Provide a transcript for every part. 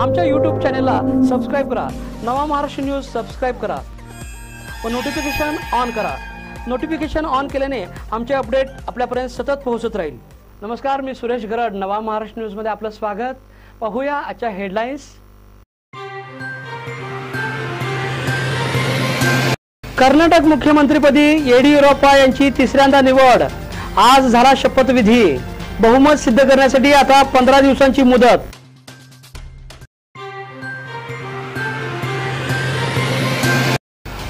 आमच्या यूट्यूब चॅनेलला सबस्क्राईब करा. नवा महाराष्ट्र न्यूज सबस्क्राईब करा. व नोटिफिकेशन ऑन करा. नोटिफिकेशन ऑन केल्याने आमचे अपडेट आपल्यापर्यंत सतत पोहोचत राहील. नमस्कार मी सुरेश गरड. नवा महाराष्ट्र न्यूजमध्ये आपलं स्वागत. पाहूया आजच्या हेडलाईन्स कर्नाटक मुख्यमंत्रीपदी येडियुरप्पा यांची तिसऱ्यांदा निवड. आज झाला शपथविधी. बहुमत सिद्ध करण्यासाठी आता पंधरा दिवसांची मुदत.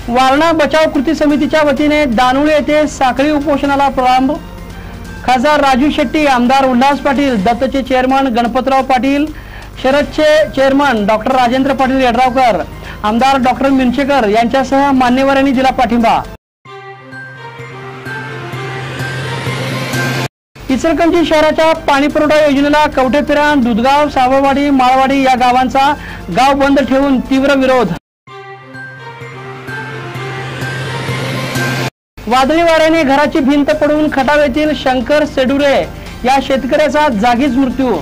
वारणा बचाव कृती समितीच्या वतीने दानुळे येथे साखळी उपोषणाला प्रारंभ. खासदार राजू शेट्टी आमदार उल्हास पाटील दत्तचे चेअरमन गणपतराव पाटील शरदचे चेअरमन डॉक्टर राजेंद्र पाटील यड्रावकर आमदार डॉक्टर मिंचेकर यांच्यासह मान्यवरांनी दिला पाठिंबा. इचलकरंजी शहराच्या पाणी पुरवठा योजनेला कवठेपिरान दुधगाव सावळवाडी माळवाडी या गावांचा गाव बंद ठेवून तीव्र विरोध. वादळी वाऱ्याने घराची भिंत पडून खटाव येथील शंकर सेडुरे या शेतकऱ्याचा जागीच मृत्यू.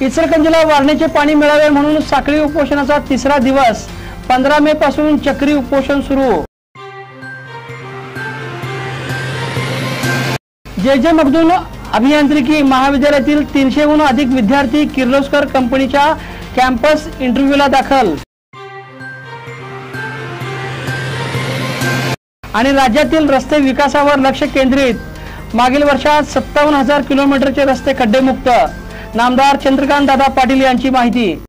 इचलकंजीला वारणेचे पाणी मिळावे म्हणून साखळी उपोषणाचा तिसरा दिवस. पंधरा मे पासून चक्री उपोषण सुरू. जे जे मखदूम अभियांत्रिकी महाविद्यालयातील तीनशेहून अधिक विद्यार्थी किर्लोस्कर कंपनीच्या कॅम्पस इंटरव्ह्यूला दाखल. आणि राज्यातील रस्ते विकासावर लक्ष केंद्रित. मागील वर्षात सत्तावन्न हजार किलोमीटरचे रस्ते खड्डेमुक्त. नामदार चंद्रकांत दादा पाटील यांची माहिती.